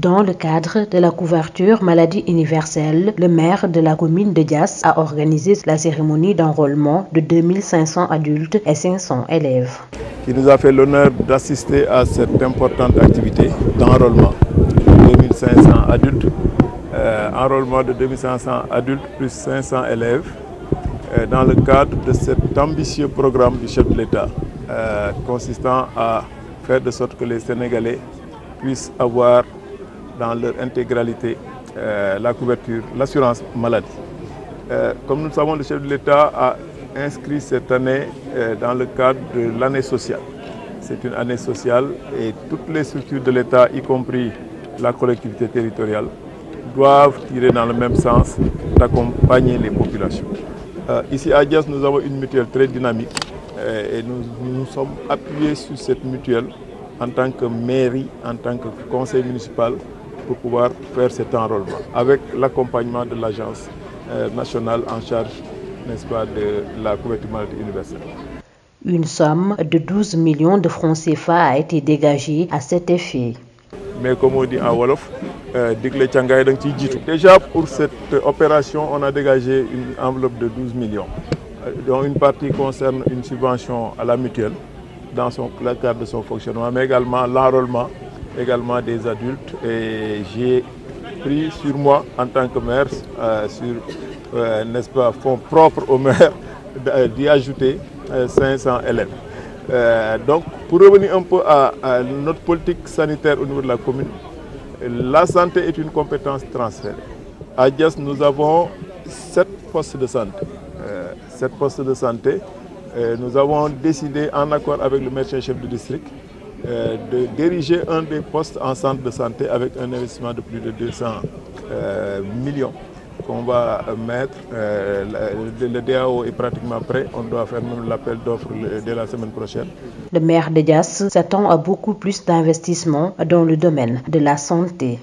Dans le cadre de la couverture maladie universelle, le maire de la commune de Dias a organisé la cérémonie d'enrôlement de 2500 adultes et 500 élèves. Qui nous a fait l'honneur d'assister à cette importante activité d'enrôlement. 2500 adultes, euh, enrôlement de 2500 adultes plus 500 élèves euh, dans le cadre de cet ambitieux programme du chef de l'État euh, consistant à faire de sorte que les Sénégalais puissent avoir dans leur intégralité euh, la couverture, l'assurance maladie. Euh, comme nous le savons, le chef de l'État a inscrit cette année euh, dans le cadre de l'année sociale. C'est une année sociale et toutes les structures de l'État, y compris la collectivité territoriale, doivent tirer dans le même sens d'accompagner les populations. ici à Dias, nous avons une mutuelle très dynamique et nous nous sommes appuyés sur cette mutuelle en tant que mairie, en tant que conseil municipal, pour pouvoir faire cet enrôlement, avec l'accompagnement de l'agence nationale en charge, n'est-ce pas, de la couverture maladie universelle. Une somme de 12 millions de francs CFA a été dégagée à cet effet. Mais comme on dit en Wolof, déjà pour cette opération, on a dégagé une enveloppe de 12 millions, dont une partie concerne une subvention à la mutuelle dans son, le cadre de son fonctionnement, mais également l'enrôlement également des adultes. Et j'ai pris sur moi, en tant que maire, euh, sur, euh, n'est-ce pas, fonds propres au maire, d'y ajouter euh, 500 élèves. donc, pour revenir un peu à, notre politique sanitaire au niveau de la commune, la santé est une compétence transférée. À Dias, nous avons sept postes de santé. sept postes de santé nous avons décidé, en accord avec le médecin-chef du district, euh, de diriger un des postes en centre de santé avec un investissement de plus de 200 euh, millions qu'on va mettre. Euh, le, le, DAO est pratiquement prêt. On doit faire même l'appel d'offres dès la semaine prochaine. Le maire de Dias s'attend à beaucoup plus d'investissements dans le domaine de la santé.